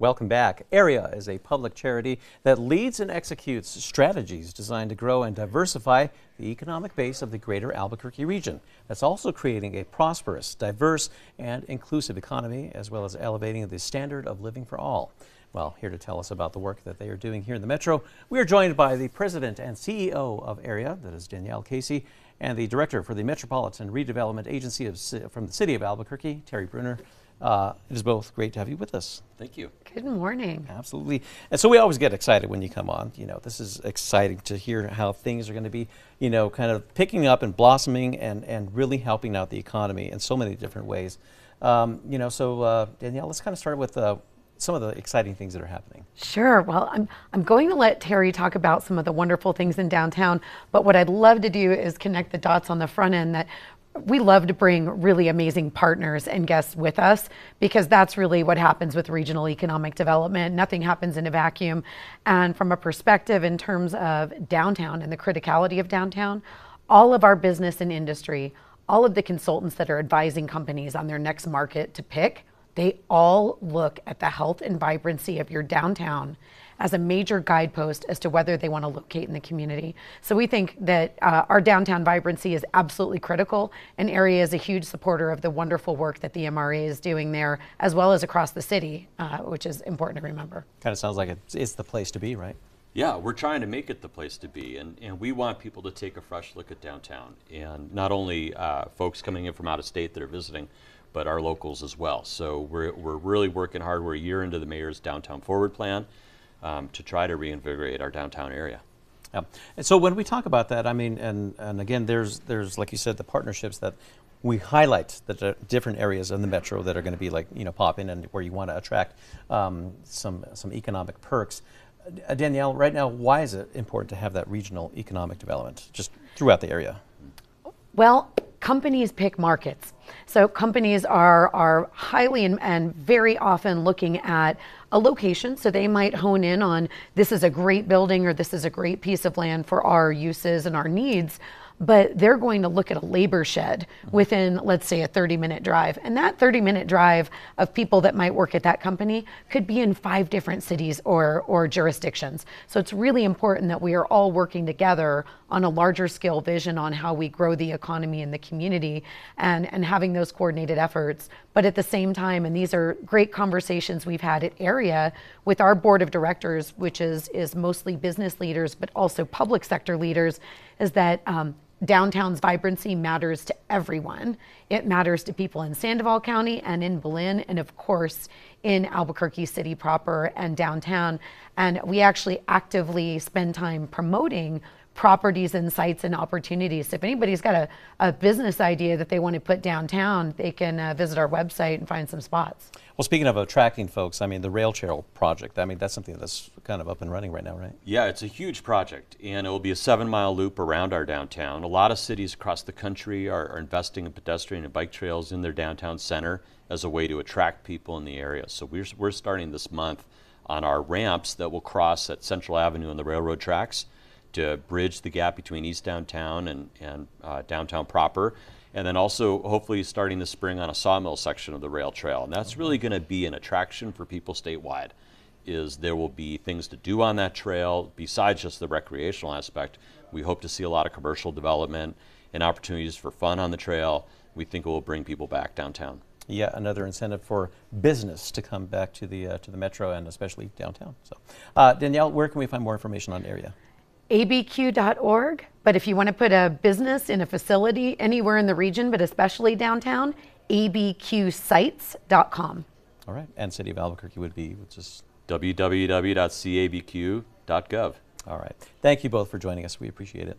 Welcome back. AREA is a public charity that leads and executes strategies designed to grow and diversify the economic base of the greater Albuquerque region. That's also creating a prosperous, diverse, and inclusive economy, as well as elevating the standard of living for all. Well, here to tell us about the work that they are doing here in the Metro, we are joined by the president and CEO of AREA, that is Danielle Casey, and the director for the Metropolitan Redevelopment Agency of, from the city of Albuquerque, Terry Brunner. Uh, it is both great to have you with us. Thank you. Good morning. Absolutely. And so we always get excited when you come on. You know, this is exciting to hear how things are going to be, you know, kind of picking up and blossoming and, and really helping out the economy in so many different ways. Um, you know, so uh, Danielle, let's kind of start with uh, some of the exciting things that are happening. Sure. Well, I'm, I'm going to let Terry talk about some of the wonderful things in downtown, but what I'd love to do is connect the dots on the front end that we love to bring really amazing partners and guests with us because that's really what happens with regional economic development. Nothing happens in a vacuum. And from a perspective in terms of downtown and the criticality of downtown, all of our business and industry, all of the consultants that are advising companies on their next market to pick, they all look at the health and vibrancy of your downtown as a major guidepost as to whether they want to locate in the community. So we think that uh, our downtown vibrancy is absolutely critical, and AREA is a huge supporter of the wonderful work that the MRA is doing there, as well as across the city, uh, which is important to remember. Kind of sounds like it's, it's the place to be, right? Yeah, we're trying to make it the place to be, and, and we want people to take a fresh look at downtown, and not only uh, folks coming in from out of state that are visiting, but our locals as well. So we're, we're really working hard. We're a year into the mayor's downtown forward plan um, to try to reinvigorate our downtown area. Yeah. And so when we talk about that, I mean, and, and again, there's, there's, like you said, the partnerships that we highlight the different areas in the metro that are going to be like, you know, popping in and where you want to attract um, some, some economic perks. Uh, Danielle, right now, why is it important to have that regional economic development just throughout the area? Well, companies pick markets. So companies are, are highly and, and, very often looking at a location. So they might hone in on this is a great building or this is a great piece of land for our uses and our needs but they're going to look at a labor shed within, let's say, a 30 minute drive. And that 30 minute drive of people that might work at that company could be in five different cities or, or jurisdictions. So it's really important that we are all working together on a larger scale vision on how we grow the economy in the community and, and having those coordinated efforts. But at the same time, and these are great conversations we've had at AREA with our board of directors, which is, is mostly business leaders, but also public sector leaders, is that um, downtown's vibrancy matters to everyone. It matters to people in Sandoval County and in Belen, and of course in Albuquerque City proper and downtown. And we actually actively spend time promoting properties and sites and opportunities. So if anybody's got a, a business idea that they want to put downtown, they can uh, visit our website and find some spots. Well, speaking of attracting folks, I mean, the rail trail project, I mean, that's something that's kind of up and running right now, right? Yeah, it's a huge project, and it will be a seven mile loop around our downtown. A lot of cities across the country are, are investing in pedestrian and bike trails in their downtown center as a way to attract people in the area. So we're, we're starting this month on our ramps that will cross at Central Avenue and the railroad tracks to bridge the gap between East Downtown and, and uh, downtown proper. And then also, hopefully, starting this spring on a sawmill section of the rail trail. And that's really going to be an attraction for people statewide. Is there will be things to do on that trail besides just the recreational aspect. We hope to see a lot of commercial development and opportunities for fun on the trail. We think it will bring people back downtown. Yeah, another incentive for business to come back to the uh, to the metro and especially downtown. So, uh, Danielle, where can we find more information on AREA? abq.org. But if you want to put a business in a facility anywhere in the region, but especially downtown, abqsites.com. All right. And City of Albuquerque would be just www.cabq.gov. All right. Thank you both for joining us. We appreciate it.